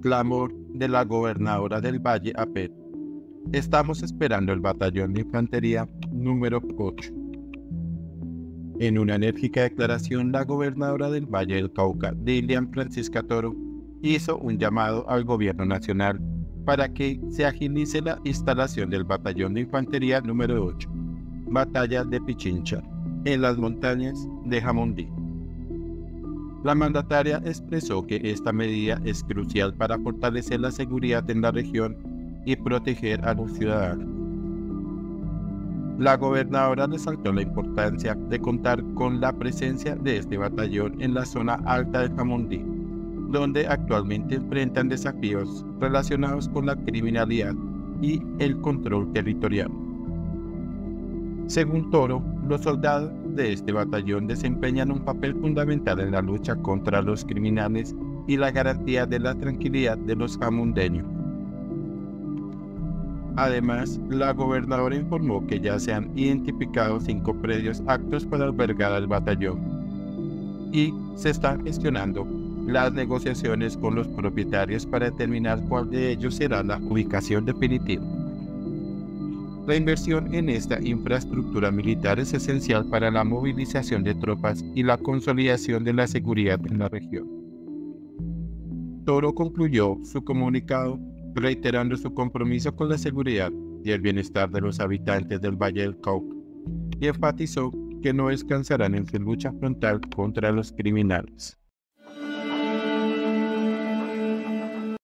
Clamor de la gobernadora del Valle AP. Estamos esperando el batallón de infantería número 8. En una enérgica declaración, la gobernadora del Valle del Cauca, Dilian Francisca Toro, hizo un llamado al gobierno nacional para que se agilice la instalación del batallón de infantería número 8, Batalla de Pichincha, en las montañas de Jamundí. La mandataria expresó que esta medida es crucial para fortalecer la seguridad en la región y proteger a los ciudadanos. La gobernadora resaltó la importancia de contar con la presencia de este batallón en la zona alta de Jamundí, donde actualmente enfrentan desafíos relacionados con la criminalidad y el control territorial. Según Toro, los soldados de este batallón desempeñan un papel fundamental en la lucha contra los criminales y la garantía de la tranquilidad de los jamundeños. Además, la gobernadora informó que ya se han identificado cinco predios actos para albergar al batallón y se están gestionando las negociaciones con los propietarios para determinar cuál de ellos será la ubicación definitiva. La inversión en esta infraestructura militar es esencial para la movilización de tropas y la consolidación de la seguridad en la región. Toro concluyó su comunicado reiterando su compromiso con la seguridad y el bienestar de los habitantes del Valle del Cauca y enfatizó que no descansarán en su lucha frontal contra los criminales.